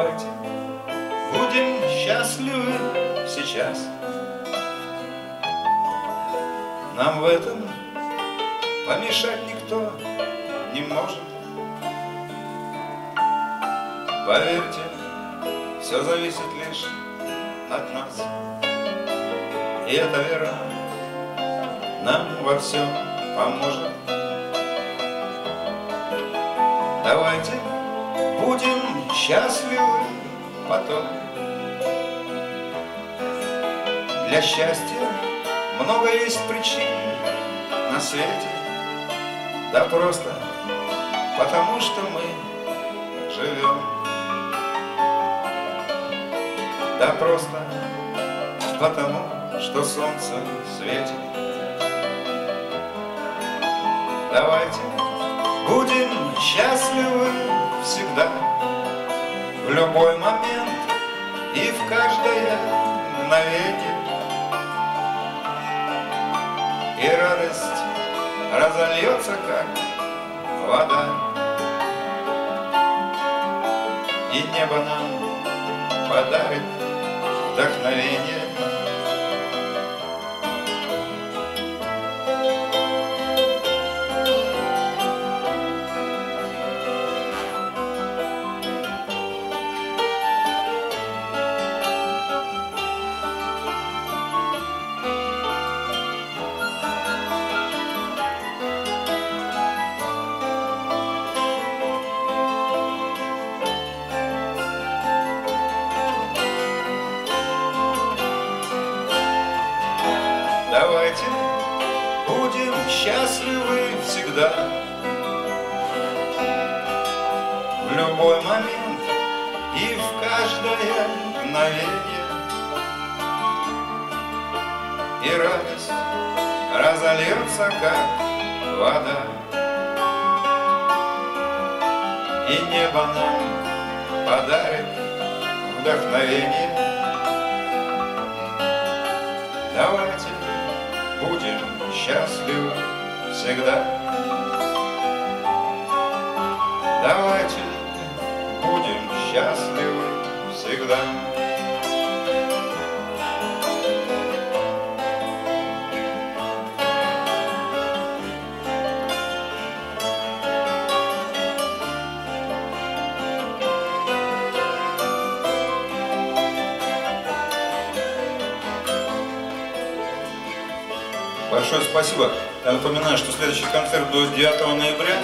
Давайте будем счастливы сейчас. Нам в этом помешать никто не может. Поверьте, все зависит лишь от нас. И эта вера нам во всем поможет. Давайте будем счастливы потом. Для счастья много есть причин на свете, да просто потому, что мы живем. Да просто потому, что солнце светит. Давайте будем счастливы любой момент и в каждое мгновение. И радость разольется, как вода, и небо нам подарит вдохновение. Давайте будем счастливы всегда. В любой момент и в каждое мгновение. И радость разольется, как вода. И небо нам подарит вдохновение будем счастливы всегда. Давайте будем счастливы всегда. Большое спасибо. Я напоминаю, что следующий концерт будет 9 ноября